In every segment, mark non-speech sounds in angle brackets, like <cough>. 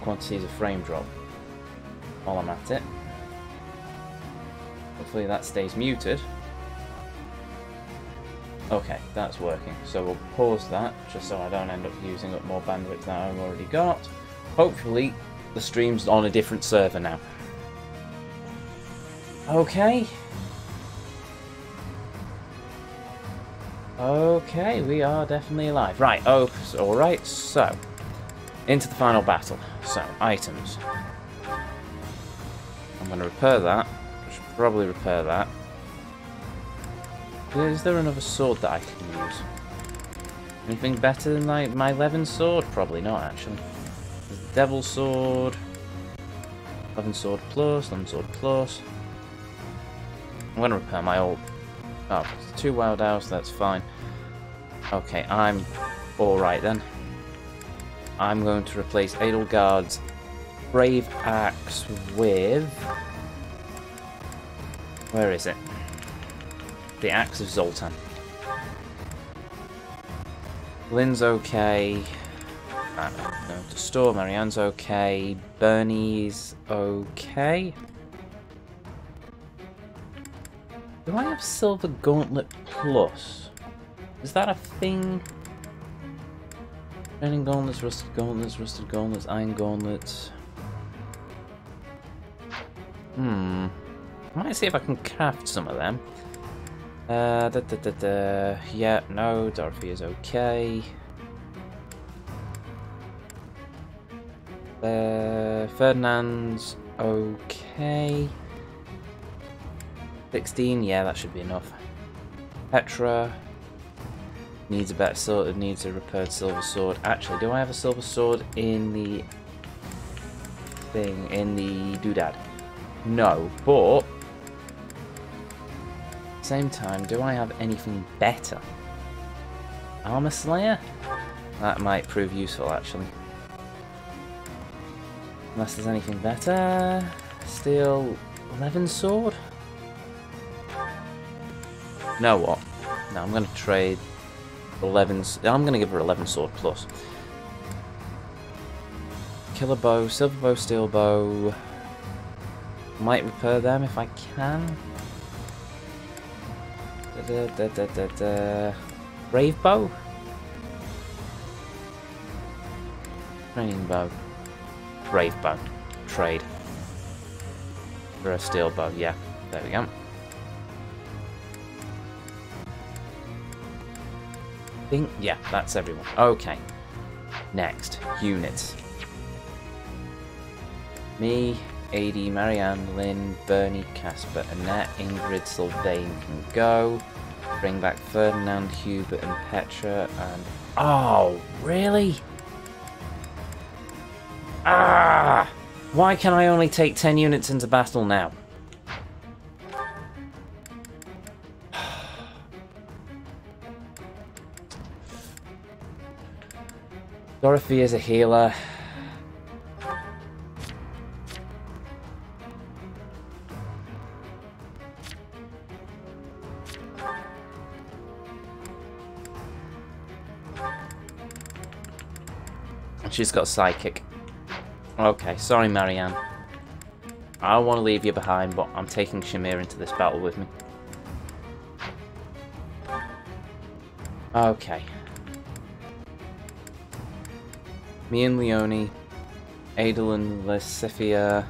quantities of frame drop while I'm at it. Hopefully that stays muted. Okay, that's working. So we'll pause that, just so I don't end up using up more bandwidth than I've already got. Hopefully the stream's on a different server now. Okay. Okay, we are definitely alive. Right, oh, alright, so, into the final battle. So, items. I'm going to repair that. I should probably repair that. Is there another sword that I can use? Anything better than my, my Levin sword? Probably not, actually. Devil sword. Levin sword plus, Levin sword plus. I'm going to repair my old... Oh, two wild owls, that's fine. Okay, I'm alright then. I'm going to replace Edelgard's Brave Axe with... Where is it? The Axe of Zoltan. Lynn's okay. Uh, no, to store, Marianne's okay. Bernie's okay. Do I have Silver Gauntlet Plus? Is that a thing? Training gauntlets, rusted gauntlets, rusted gauntlets, iron gauntlets. Hmm. I might see if I can craft some of them. Uh, da, da, da, da. Yeah, no, Dorothy is okay. Uh, Ferdinand's okay. 16, yeah, that should be enough. Petra needs a better sword, it needs a repaired silver sword. Actually, do I have a silver sword in the thing, in the doodad? No, but same time, do I have anything better? Armor Slayer? That might prove useful, actually. Unless there's anything better. Steel Levin Sword? know what? No, I'm going to trade 11. I'm going to give her Levin sword plus. Killer bow, silver bow, steel bow. Might repair them if I can. Da, da, da, da, da. Brave bow. Training bow. Brave bow. Trade. For a steel bow, yeah. There we go. Think, yeah, that's everyone. Okay. Next, units. Me, AD, Marianne, Lynn, Bernie, Caspar, Annette, Ingrid, Sylvain can go. Bring back Ferdinand, Hubert, and Petra, and... Oh, really? Ah! Why can I only take 10 units into battle now? Dorothy is a healer. She's got Physic. Okay, sorry Marianne. I want to leave you behind, but I'm taking Shamir into this battle with me. Okay. Me and Leonie, Adel Lasifia.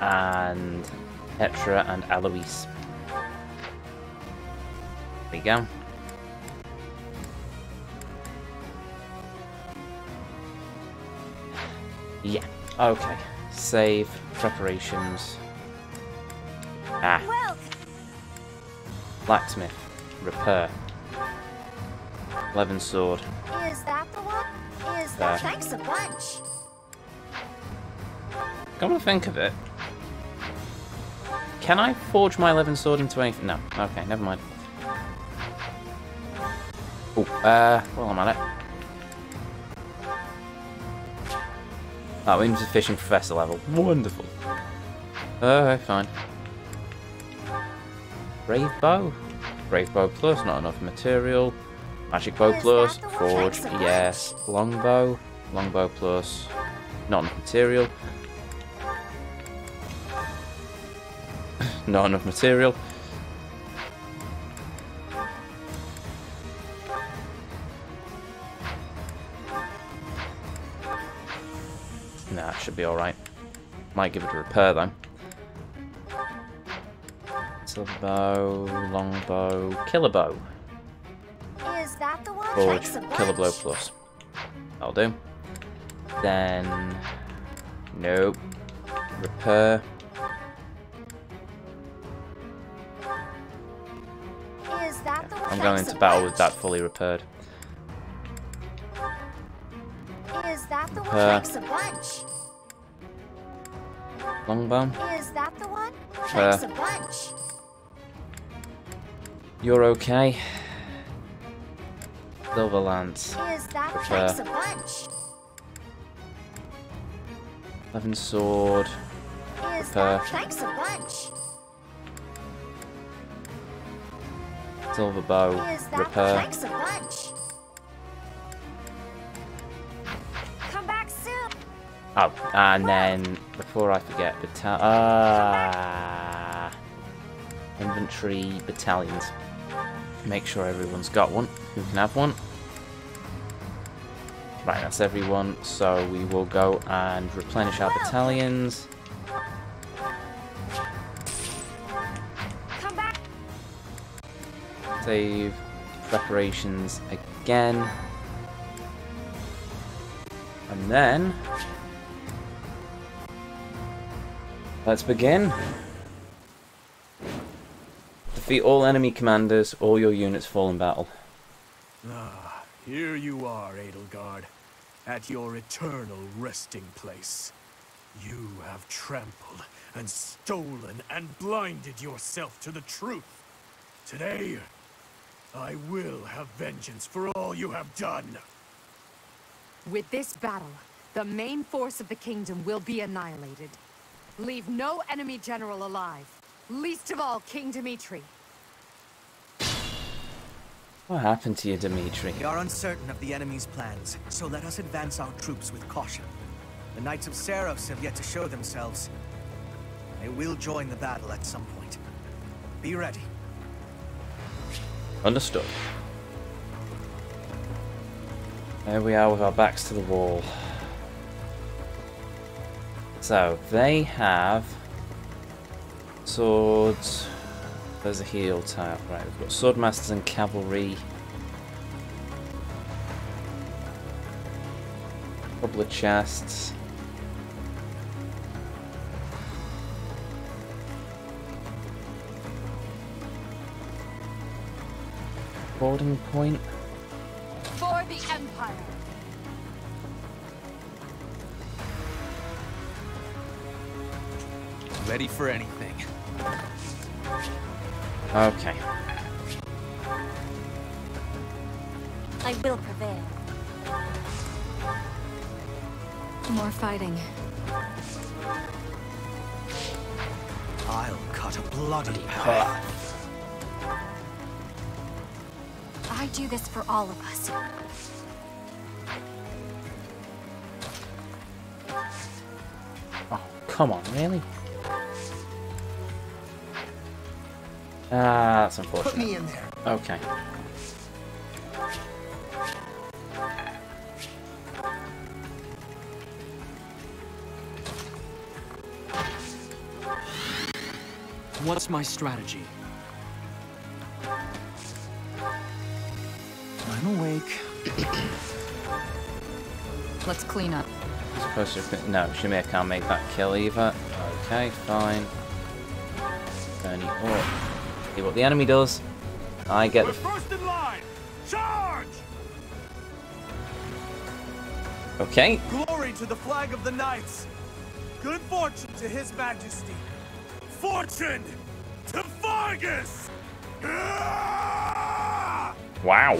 And Petra and Alois. There we go. Yeah. Okay. Save. Preparations. Ah. Blacksmith. Repair. Levin sword. Is that the one? Is that there. thanks a bunch? Come to think of it. Can I forge my Levin sword into anything? No. Okay, never mind. Oh, uh, well I'm at it. Oh, into fishing professor level. Wonderful. Okay, fine. Brave bow. Brave Bow Plus, not enough material. Magic bow plus, forge, yes. Longbow, longbow plus, not enough material. <coughs> not enough material. Nah, should be alright. Might give it a repair though. Silver bow, longbow, killer bow. Is that the one? Forge, killer bow plus. That'll do. Then, nope. Repair. Is that the one? I'm going into battle with that fully repaired. Is that the one? Thanks a bunch. Longbow, Is that the one? Thanks a bunch. You're okay. Silver lance, Is that thanks a bunch? Levin sword, Is that thanks a bunch? silver bow, repair. thanks a bunch? Come back soon. Oh, and then before I forget, batal ah, inventory battalions. Make sure everyone's got one. Who can have one? Right, that's everyone. So we will go and replenish our battalions. Save preparations again. And then let's begin. Defeat all enemy commanders, all your units fall in battle. Ah, here you are, Edelgard, at your eternal resting place. You have trampled and stolen and blinded yourself to the truth. Today, I will have vengeance for all you have done. With this battle, the main force of the kingdom will be annihilated. Leave no enemy general alive, least of all King Dimitri. What happened to you, Dimitri? We are uncertain of the enemy's plans, so let us advance our troops with caution. The Knights of Seiros have yet to show themselves. They will join the battle at some point. Be ready. Understood. There we are with our backs to the wall. So, they have swords. There's a heal type. Right, we've got swordmasters and cavalry. Couple of chests. Boarding point. For the Empire! Ready for anything. Okay. I will prevail. More fighting. I'll cut a bloody path. I do this for all of us. Oh, come on, really? Ah, that's unfortunate. Put me in there. Okay. What's my strategy? I'm awake. Let's clean up. Supposed to. No, Shamir can't make that kill either. Okay, fine. Gurney up. See what the enemy does. I get We're the. first in line! Charge! Okay. Glory to the flag of the knights! Good fortune to his majesty! Fortune to Faerghus! Wow.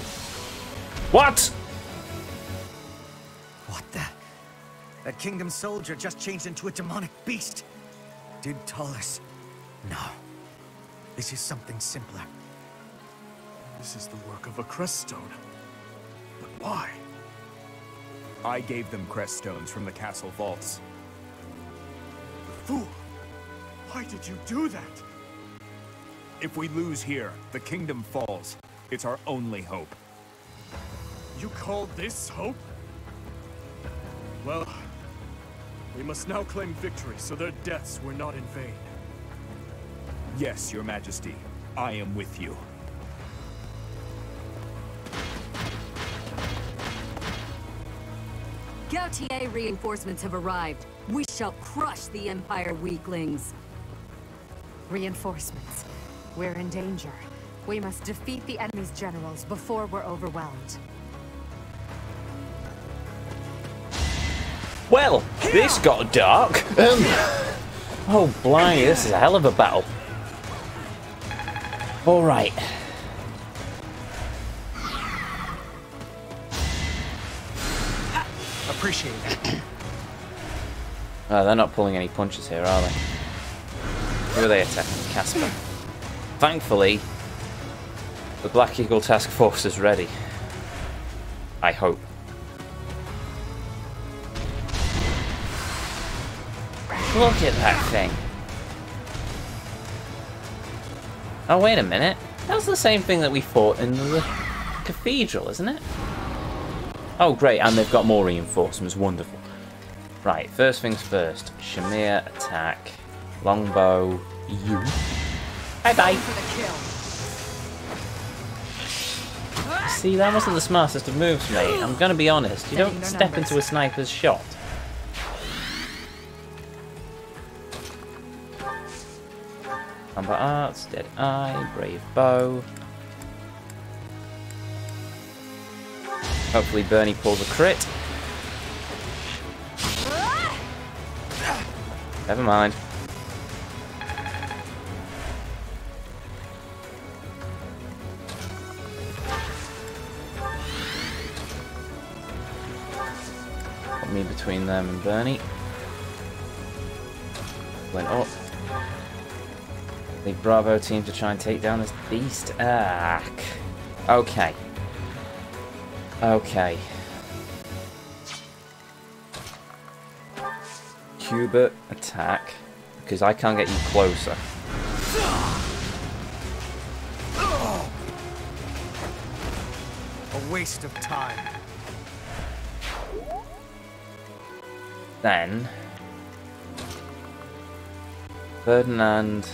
What? What the? That kingdom soldier just changed into a demonic beast. Did Tullus? No. This is something simpler. This is the work of a creststone. But Why? I gave them creststones from the castle vaults. Fool! Why did you do that? If we lose here, the kingdom falls. It's our only hope. You call this hope? Well, we must now claim victory so their deaths were not in vain. Yes, your majesty. I am with you. Gautier reinforcements have arrived. We shall crush the Empire weaklings. Reinforcements. We're in danger. We must defeat the enemy's generals before we're overwhelmed. Well, this got dark. Um, <laughs> oh, blimey, this is a hell of a battle. All right. Appreciate it. <clears throat> Oh, they're not pulling any punches here, are they? Who are they attacking? Caspar. Thankfully, the Black Eagle Task Force is ready. I hope. Look at that thing. Oh, wait a minute. That's the same thing that we fought in the cathedral, isn't it? Oh, great, and they've got more reinforcements. Wonderful. Right, first things first. Shamir attack. Longbow, you. Bye bye. See, that wasn't the smartest of moves, mate. I'm gonna be honest. You don't step into a sniper's shot. Combat Arts, Dead Eye, Brave Bow. Hopefully Bernie pulls a crit. Never mind. Put me between them and Bernie. Went up. The Bravo team to try and take down this beast. Ah. Okay. Okay. Hubert attack because I can't get you closer. A waste of time. Then Ferdinand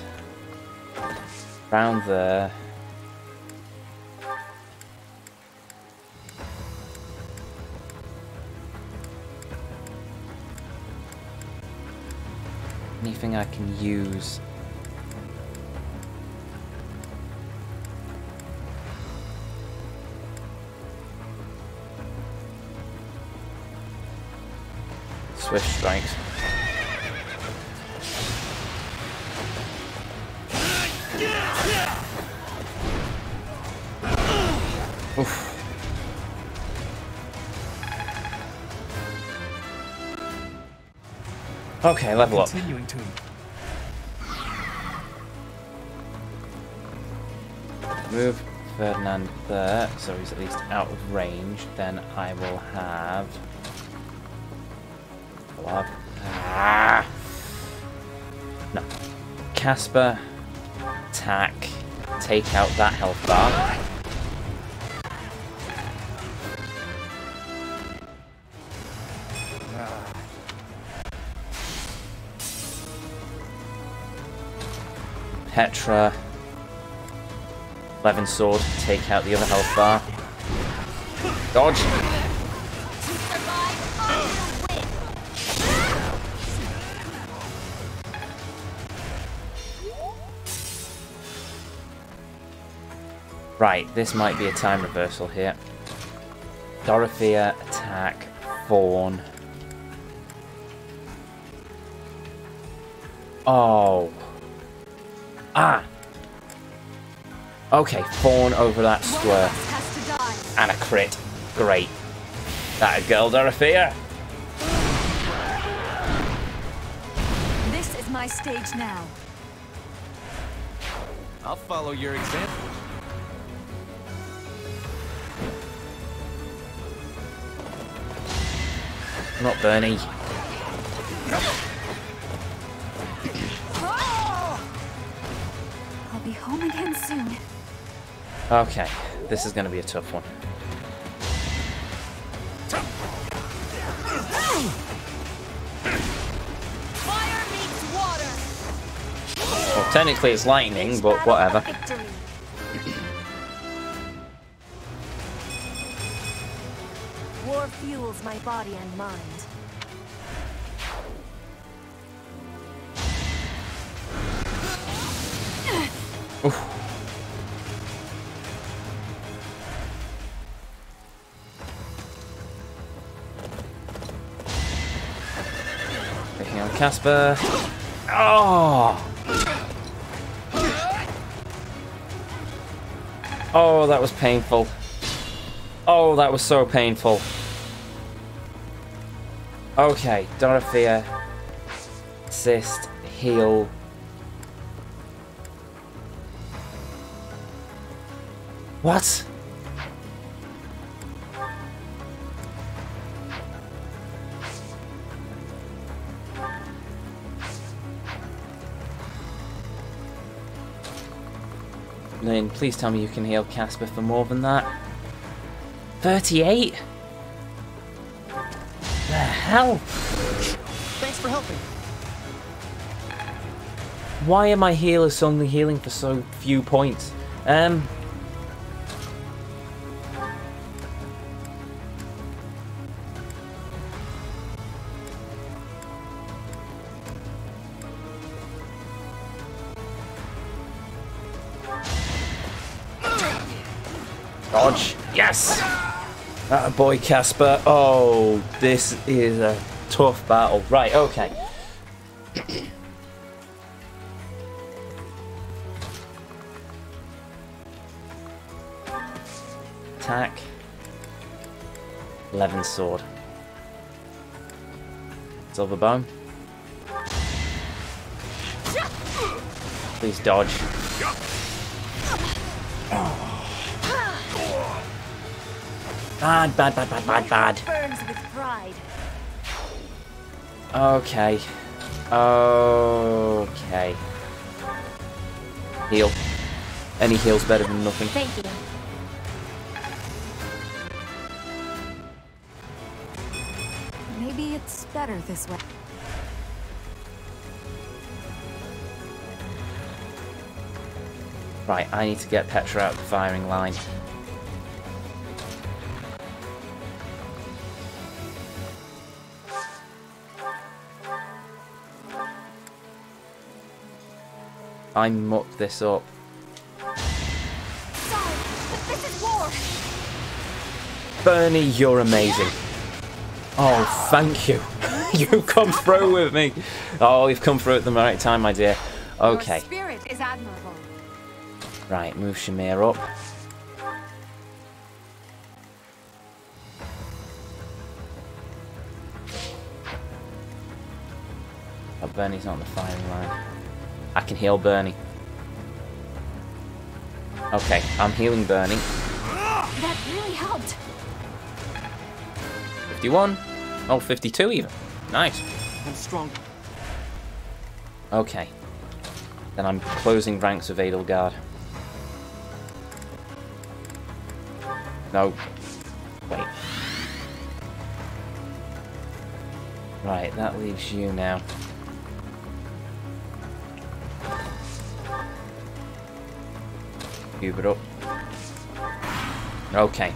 round there. Anything I can use? Swift strikes. Oof. Okay, level up. Continuing to. Move Ferdinand there, so he's at least out of range. Then I will have. I'll have. Ah! No. Caspar, attack, take out that health bar. Petra, Levin sword, take out the other health bar. Dodge. Right, this might be a time reversal here. Dorothea, attack, Fawn. Oh. Ah! Okay, Fawn over that square. Has to die. And a crit. Great. That a girl, Dorothea? This is my stage now. I'll follow your example. Not Bernie. I'll be home again soon. Okay, this is going to be a tough one. Fire meets water. Well, technically it's lightning, but whatever. Body and mind. Picking on Caspar. Oh! Oh, that was painful. Oh, that was so painful. Okay, Dorothea. Assist, heal. What? Lynn, please tell me you can heal Caspar for more than that. 38? The hell? Thanks for helping. Why are my healers suddenly healing for so few points? Um. Dodge. Yes! Boy Caspar. Oh, this is a tough battle. Right, okay. Attack. Levin sword. Silver bone. Please dodge. Bad, bad, bad, bad, bad, bad. Burns with pride. Okay. Okay. Heal. Any heal's better than nothing. Thank you. Maybe it's better this way. Right, I need to get Petra out of the firing line. I mucked this up. Sorry, but this is war. Bernie, you're amazing. Oh, thank you. <laughs> you've come through with me. Oh, you've come through at the right time, my dear. Okay, Your spirit is admirable. right, move Shamir up. Oh, Bernie's not on the firing line. I can heal Bernie. Okay, I'm healing Bernie. That really helped. 51. Oh, 52 even. Nice. I'm strong. Okay. Then I'm closing ranks of Edelgard. No. Wait. Right, that leaves you now. Cube it up. Okay.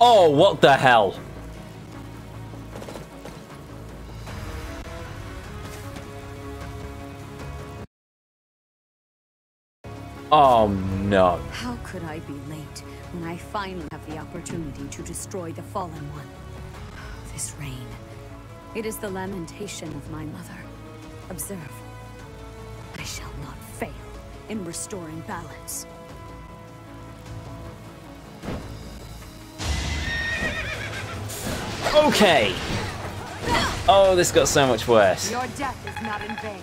Oh, what the hell? Oh no. How could I be late when I finally have the opportunity to destroy the Fallen One? This rain. It is the lamentation of my mother. Observe. I shall not in restoring balance. Okay. Oh, this got so much worse. Your death is not in vain.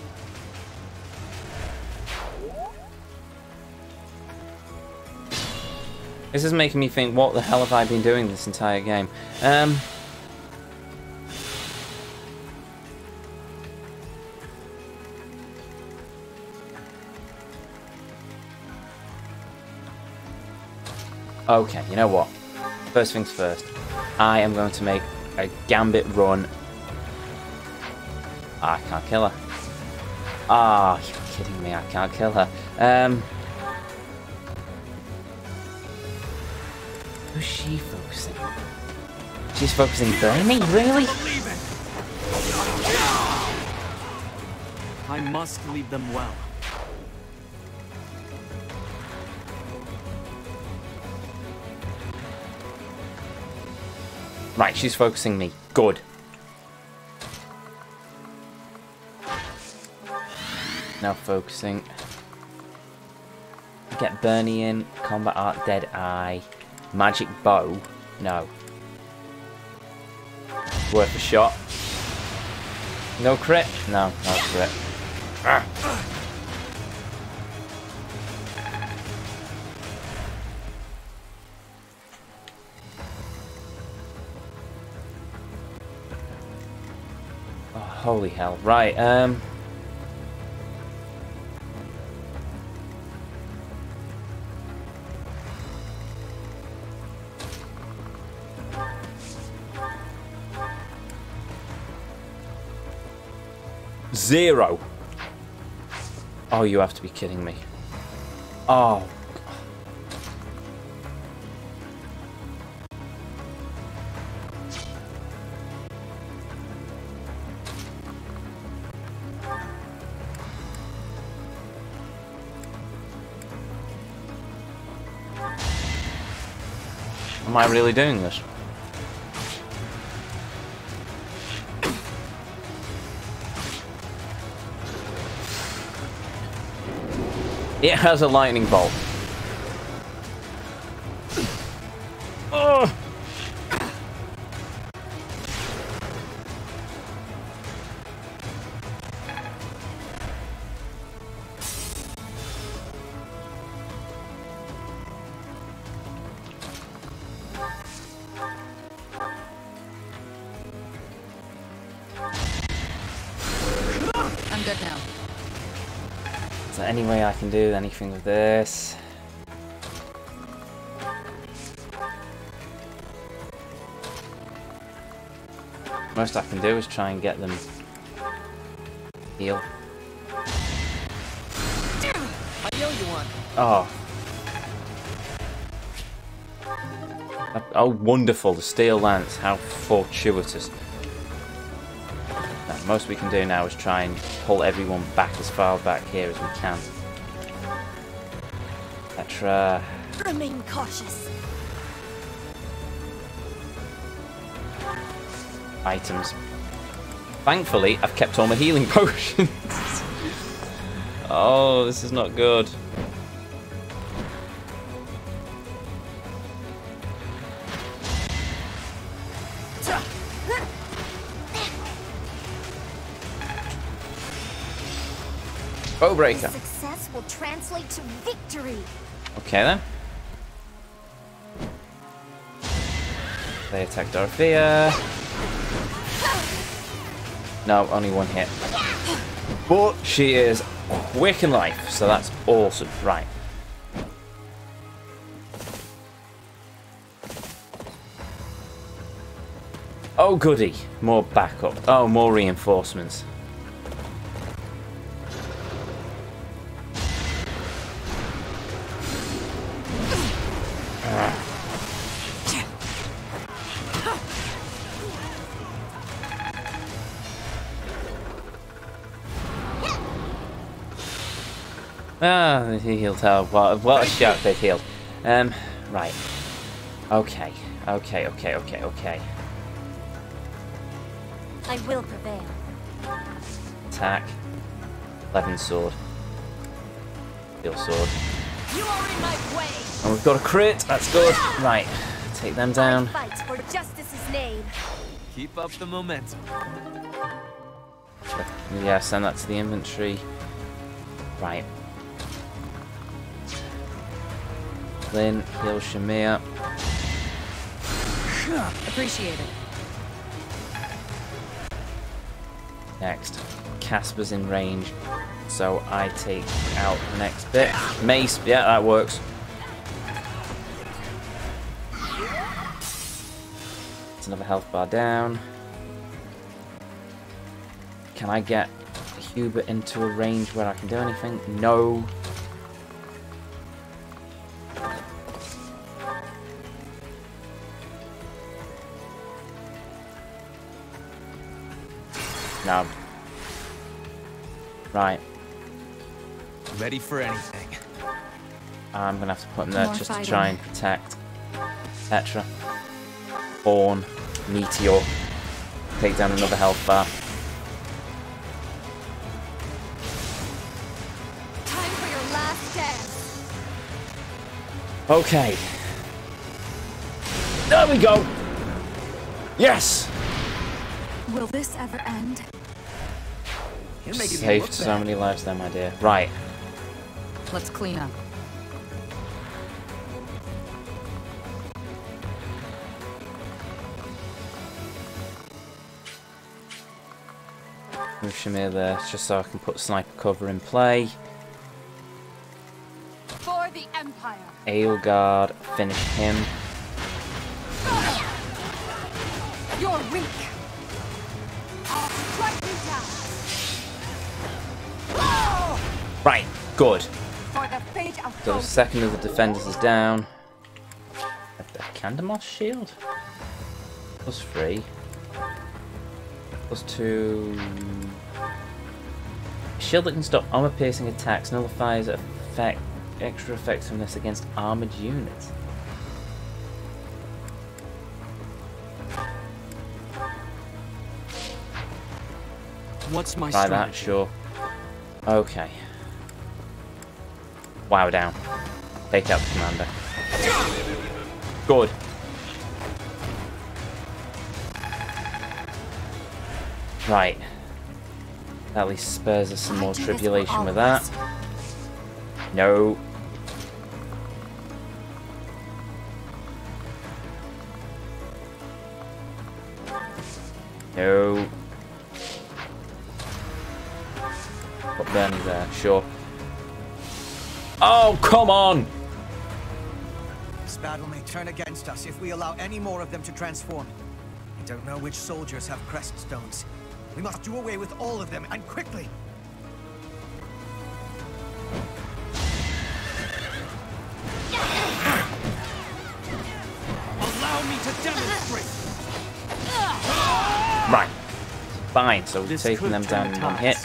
This is making me think, what the hell have I been doing this entire game? Um, Okay, you know what? First things first. I am going to make a gambit run. I can't kill her. Ah, you're kidding me, I can't kill her. Um, who's she focusing? On? She's focusing Bernie, really? I must leave them well. Right, she's focusing me. Good. Now focusing. Get Bernie in. Combat Art, Dead Eye. Magic Bow. No. Worth a shot. No crit? No, no crit. Ah. Holy hell. Right, um... Zero. Oh, you have to be kidding me. Oh. Am I really doing this? It has a lightning bolt. Good now. Is there any way I can do anything with this? Most I can do is try and get them heal. I know you want. Oh. Oh, wonderful, the steel lance, how fortuitous. Most we can do now is try and pull everyone back as far back here as we can. Petra. Uh, Remain cautious. items. Thankfully, I've kept all my healing <laughs> potions. oh, this is not good. Bowbreaker. Success will translate to victory. Okay then. They attack Dorothea. No, only one hit. But she is quick in life, so that's awesome. Right. Oh goody, more backup. Oh, more reinforcements. Ah, he healed her. What, what a shot they've healed. Um, right. Okay, okay, okay, okay, okay. I will prevail. Attack. Levin sword. Steel sword. You are in my way. And we've got a crit. That's good. Right. Take them down. Fight for justice's name. Keep up the momentum. Yeah, send that to the inventory. Right. Lynn, heal Shamir. Appreciate it. Next. Caspar's in range. So I take out the next bit. Mace, yeah, that works. It's another health bar down. Can I get Hubert into a range where I can do anything? No. No. Right. Ready for anything. I'm gonna have to put him there More just to try and protect Petra. Born, Meteor. Take down another health bar. Time for your last dance. Okay. There we go! Yes! Will this ever end? You're making me Saved so many lives there, my dear. Right. Let's clean up. Move Shamir there, just so I can put sniper cover in play. For the Empire. Edelgard, finish him. Good. For the fate of So the second of the defenders is down. A Kadmos shield? Plus three. Plus two. Shield that can stop armor piercing attacks nullifies effect extra effectiveness against armored units. What's my Try that, sure. Okay. Wow down. Take out the commander. Good. Right. That At least spares us some more tribulation with that. No. No. Put Bernie there, sure. Oh, come on! This battle may turn against us if we allow any more of them to transform. I don't know which soldiers have crest stones. We must do away with all of them, and quickly! Allow me to demonstrate. Right. Fine, so we've This taken them down in one hit.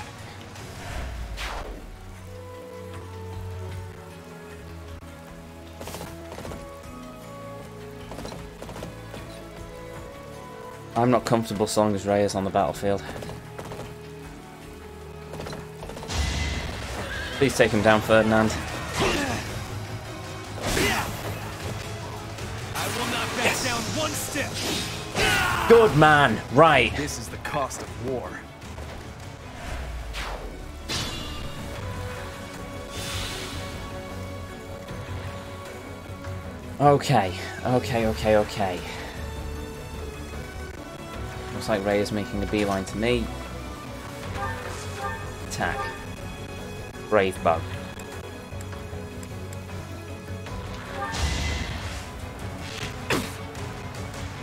I'm not comfortable so long as Rhea's on the battlefield. Please take him down, Ferdinand. I will not back down one step. Good man! Right. This is the cost of war. Okay, okay, okay, okay. Looks like Rhea is making a beeline to me. Attack. Brave bug.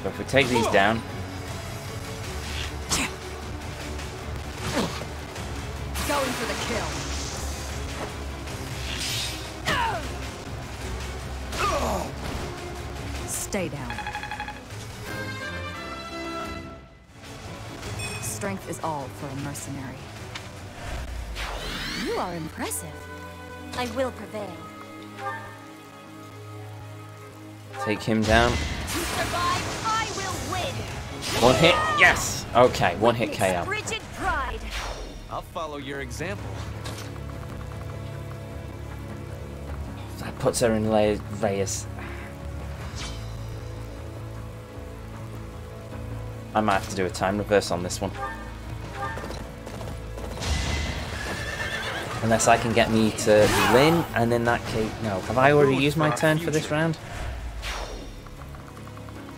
So if we take these down, Going for the kill. Stay down. Strength is all for a mercenary. You are impressive. I will prevail. take him down. To survive, I will win. One hit, yes! Okay, one hit KO. I'll follow your example. That puts her in Re- Reyes. I might have to do a time reverse on this one. Unless I can get me to win, and in that case, no. Have I already used my turn for this round?